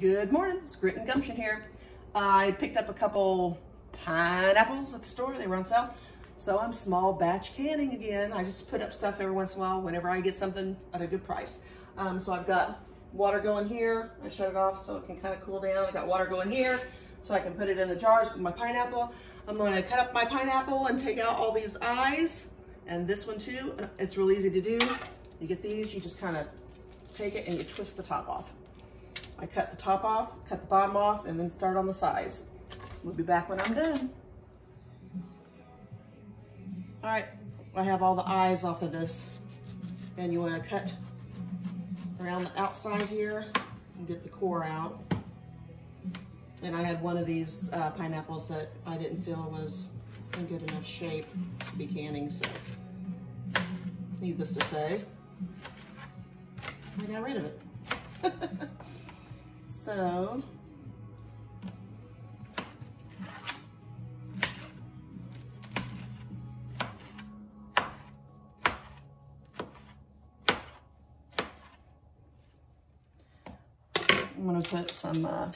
Good morning, it's Grit and Gumption here. I picked up a couple pineapples at the store, they were on sale. So I'm small batch canning again. I just put up stuff every once in a while whenever I get something at a good price. Um, so I've got water going here. I shut it off so it can kind of cool down. I got water going here so I can put it in the jars with my pineapple. I'm gonna cut up my pineapple and take out all these eyes and this one too. It's real easy to do. You get these, you just kind of take it and you twist the top off. I cut the top off, cut the bottom off, and then start on the sides. We'll be back when I'm done. All right, I have all the eyes off of this. And you wanna cut around the outside here and get the core out. And I had one of these uh, pineapples that I didn't feel was in good enough shape to be canning, so needless to say, I got rid of it. so, I'm gonna put some, uh,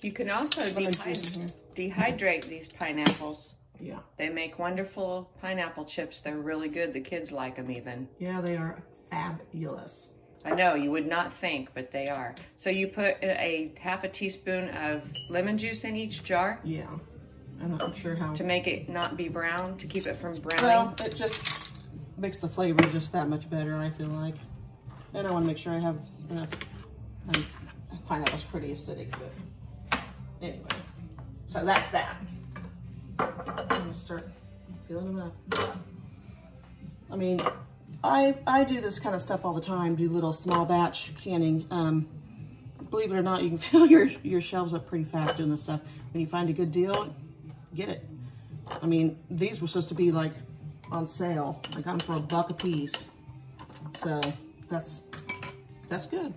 You can also dehydrate, dehydrate these pineapples. yeah. They make wonderful pineapple chips. They're really good. The kids like them even. Yeah, they are fabulous. I know, you would not think, but they are. So you put a, half a teaspoon of lemon juice in each jar Yeah. I'm not sure how. to make it not be brown, to keep it from browning. Well, it just makes the flavor just that much better, I feel like. And I want to make sure I have enough. Um, pineapple's pretty acidic, but anyway. So that's that. I'm gonna start filling them up. I mean, I I do this kind of stuff all the time. Do little small batch canning. Um, believe it or not, you can fill your your shelves up pretty fast doing this stuff. When you find a good deal, get it. I mean, these were supposed to be like on sale. I got them for a buck a piece. So that's, that's good.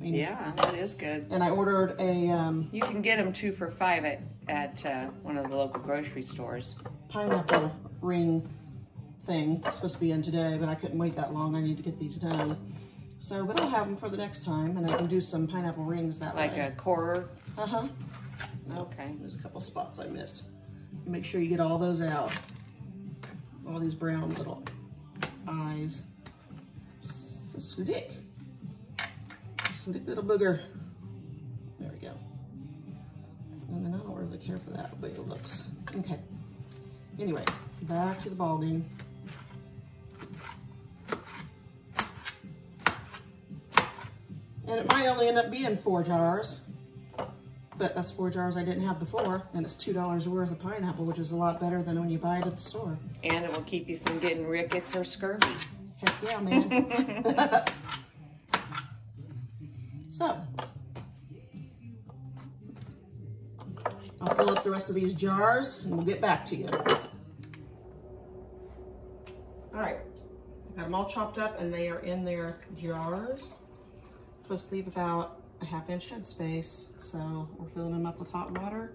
I mean, yeah, that is good. And I ordered a um, You can get them two for five at, at uh, one of the local grocery stores. pineapple ring thing. It's supposed to be in today, but I couldn't wait that long. I need to get these done. So, but I'll have them for the next time, and I can do some pineapple rings that Like way. a core. Uh-huh. Okay. There's a couple spots I missed. Make sure you get all those out. All these brown little eyes. Slick. Slick little booger. There we go. And then I don't really care for that, way it looks. Okay. Anyway, back to the balding. And it might only end up being four jars but that's four jars I didn't have before, and it's two dollars worth of pineapple, which is a lot better than when you buy it at the store. And it will keep you from getting rickets or scurvy. Heck yeah, man. so, I'll fill up the rest of these jars, and we'll get back to you. All right, I got them all chopped up, and they are in their jars. Supposed to leave about a half inch headspace. So we're filling them up with hot water.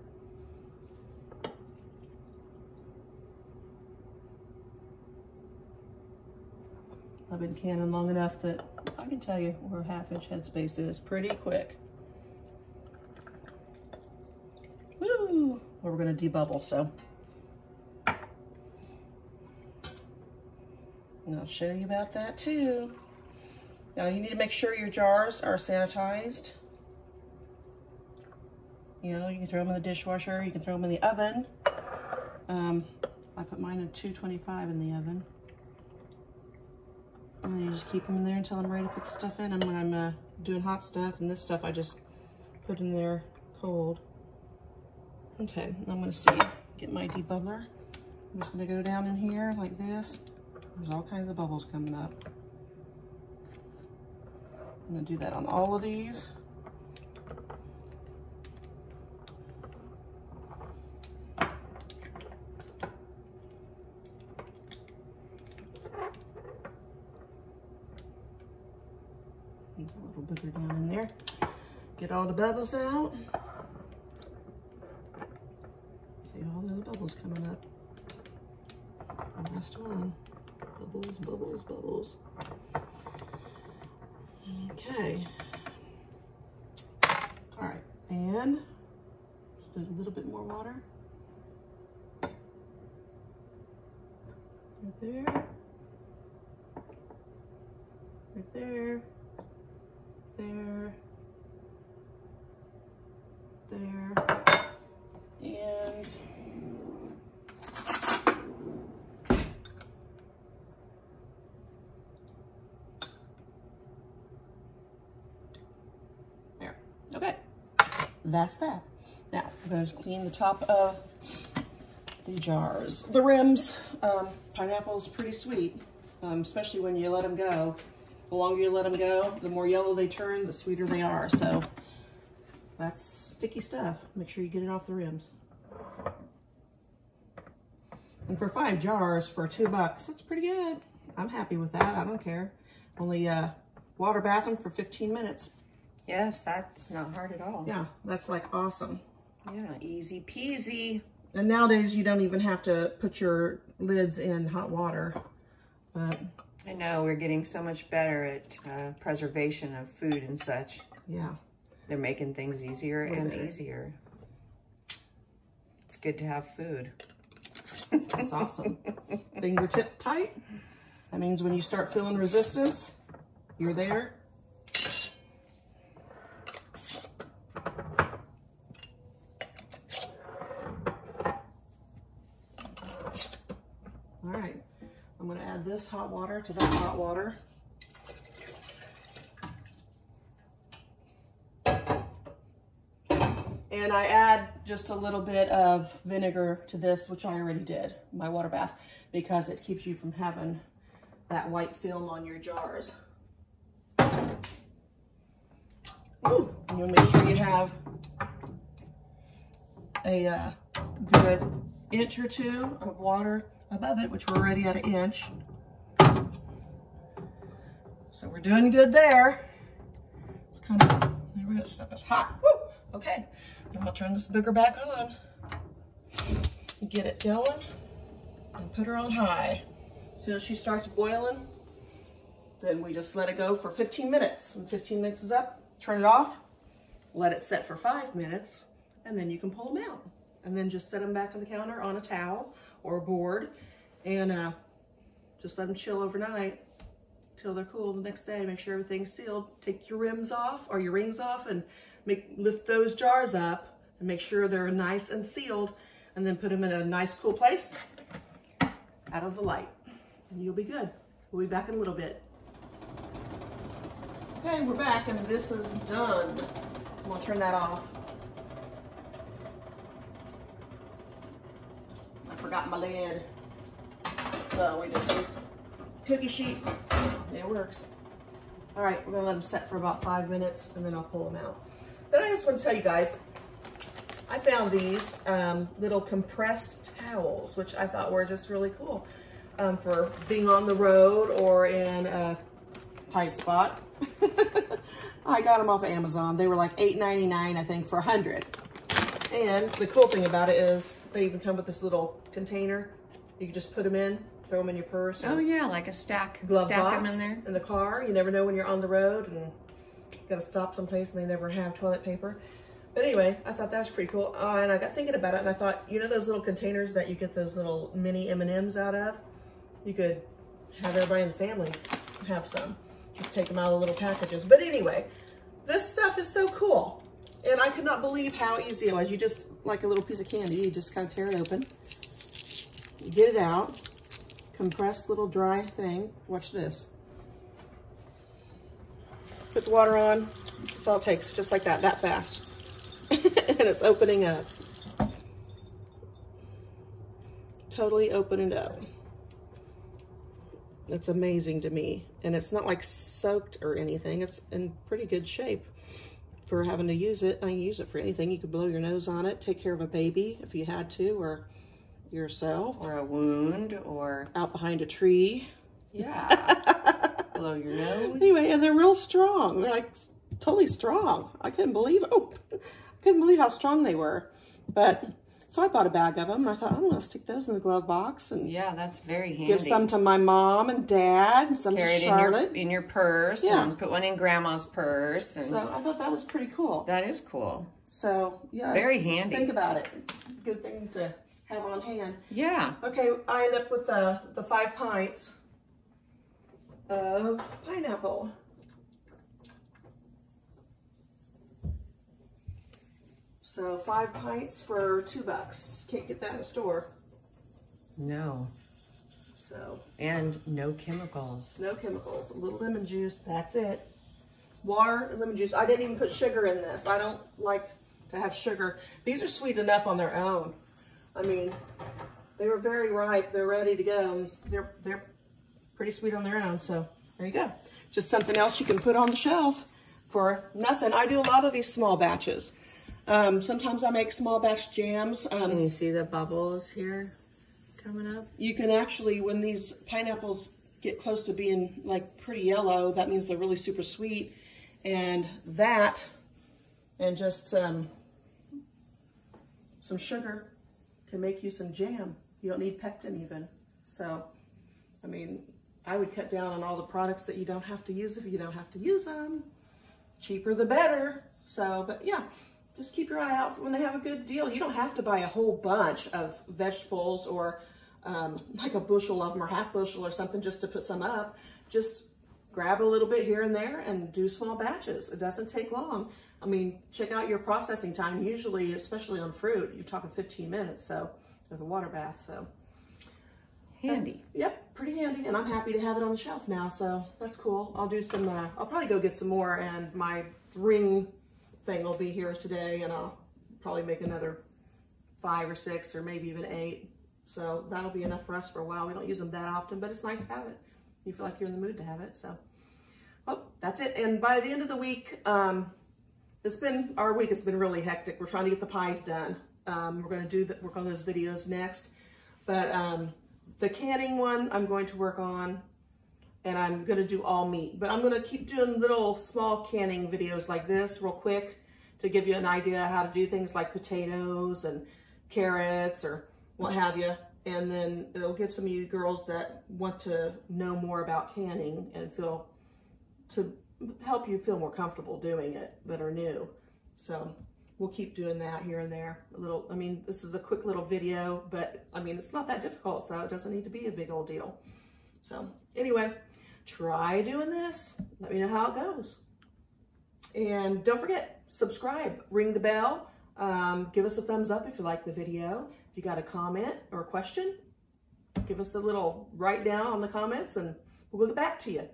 I've been canning long enough that I can tell you where a half inch headspace is pretty quick. Woo! Well, we're gonna debubble, so. And I'll show you about that too. Now you need to make sure your jars are sanitized. You know, you can throw them in the dishwasher, you can throw them in the oven. Um, I put mine at 225 in the oven. And then you just keep them in there until I'm ready to put stuff in them when I'm uh, doing hot stuff. And this stuff I just put in there cold. Okay, I'm gonna see, get my debubbler. I'm just gonna go down in here like this. There's all kinds of bubbles coming up. I'm gonna do that on all of these. a little booger down in there. Get all the bubbles out. See all those bubbles coming up. Last one. Bubbles, bubbles, bubbles. Okay. All right. And just a little bit more water. Right there. Right there. There. There. And there. Okay. That's that. Now, I'm going to clean the top of the jars. The rims, um, pineapple's pretty sweet, um, especially when you let them go. The longer you let them go, the more yellow they turn, the sweeter they are. So that's sticky stuff. Make sure you get it off the rims. And for five jars for two bucks, that's pretty good. I'm happy with that. I don't care. Only uh, water bathing for 15 minutes. Yes, that's not hard at all. Yeah, that's like awesome. Yeah, easy peasy. And nowadays you don't even have to put your lids in hot water. But I know we're getting so much better at uh, preservation of food and such. yeah, They're making things easier Way and better. easier. It's good to have food. that's awesome. Fingertip tight. That means when you start feeling resistance, you're there. All right, I'm gonna add this hot water to that hot water. And I add just a little bit of vinegar to this, which I already did, my water bath, because it keeps you from having that white film on your jars. Ooh, you'll make sure you have a uh, good inch or two of water above it, which we're already at an inch. So we're doing good there. It's kind of, there we go, stuff is hot. Woo! Okay, then I'll turn this booger back on. Get it going and put her on high. As soon as she starts boiling, then we just let it go for 15 minutes. When 15 minutes is up, turn it off, let it set for five minutes, and then you can pull them out. And then just set them back on the counter on a towel or a board and uh, just let them chill overnight till they're cool the next day. Make sure everything's sealed. Take your rims off or your rings off and make lift those jars up and make sure they're nice and sealed and then put them in a nice cool place out of the light and you'll be good. We'll be back in a little bit. Okay, we're back and this is done. I'm gonna turn that off. I forgot my lid. So we just used cookie sheet. It works. All right, we're gonna let them set for about five minutes and then I'll pull them out. But I just want to tell you guys, I found these um, little compressed towels, which I thought were just really cool um, for being on the road or in a tight spot. I got them off of Amazon. They were like $8.99, I think, for a 100 And the cool thing about it is they even come with this little container. You can just put them in, throw them in your purse. Oh yeah, like a stack. glove Stack box them in there. in the car. You never know when you're on the road and got to stop someplace and they never have toilet paper. But anyway, I thought that was pretty cool. Uh, and I got thinking about it and I thought, you know those little containers that you get those little mini M&Ms out of? You could have everybody in the family have some. Just take them out of the little packages. But anyway, this stuff is so cool. And I could not believe how easy it was. You just, like a little piece of candy, you just kind of tear it open. Get it out. Compressed little dry thing. Watch this. Put the water on. That's all it takes. Just like that. That fast. and it's opening up. Totally opening up. It's amazing to me. And it's not like soaked or anything. It's in pretty good shape for having to use it. I can use it for anything. You could blow your nose on it, take care of a baby if you had to, or yourself. Or a wound, or Out behind a tree. yeah, blow your nose. Anyway, and they're real strong. They're like totally strong. I couldn't believe, oh, I couldn't believe how strong they were. But, so I bought a bag of them. And I thought, I'm going to stick those in the glove box and Yeah, that's very handy. give some to my mom and dad and some Carry to it in your Charlotte. in your purse Yeah. and put one in grandma's purse and So I thought that was pretty cool. that is cool. So yeah, Very handy. Think about it. Good thing to have on hand. Yeah. Okay, I end up with the, the five pints of pineapple. So five pints for two bucks. Can't get that in the store. No. So And no chemicals. no chemicals. A little lemon juice. That's it. Water and lemon juice. I didn't even put sugar in this. I don't like to have sugar. These are sweet enough on their own. I mean, they were very ripe. They're ready to go. They're they're pretty sweet on their own. So there you go. Just something else you can put on the shelf for nothing. I do a lot of these small batches. Um, sometimes I make small batch jams. Um, Can you see the bubbles here coming up? you can actually, when these pineapples get close to being like pretty yellow, that means they're really super sweet. And that, and just some, some sugar can make you some jam. You don't need pectin even. So, I mean, I would cut down on all the products that you don't have to use if you don't have to use them. Cheaper the better. So, but yeah, just keep your eye out for when they have a good deal. You don't have to buy a whole bunch of vegetables or um, like a bushel of them or half bushel or something just to put some up. Just grab a little bit here and there and do small batches. It doesn't take long. I mean, check out your processing time. Usually, especially on fruit, you're talking 15 minutes. So, with a water bath. So, Handy. Yep, pretty handy, and I'm happy to have it on the shelf now, so that's cool. I'll do some, uh, I'll probably go get some more, and my ring thing will be here today, and I'll probably make another five or six, or maybe even eight. So that'll be enough for us for a while. We don't use them that often, but it's nice to have it. You feel like you're in the mood to have it, so. Well, that's it, and by the end of the week, um, it's been, our week has been really hectic. We're trying to get the pies done. Um, we're gonna do, work on those videos next, but, um, the canning one I'm going to work on and I'm going to do all meat, but I'm going to keep doing little small canning videos like this real quick to give you an idea how to do things like potatoes and carrots or what have you. And then it'll give some of you girls that want to know more about canning and feel to help you feel more comfortable doing it that are new. So we'll keep doing that here and there. A little, I mean, this is a quick little video, but I mean, it's not that difficult, so it doesn't need to be a big old deal. So anyway, try doing this. Let me know how it goes. And don't forget, subscribe, ring the bell, um, give us a thumbs up if you like the video. If you got a comment or a question, give us a little write down on the comments and we'll get back to you.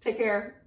Take care.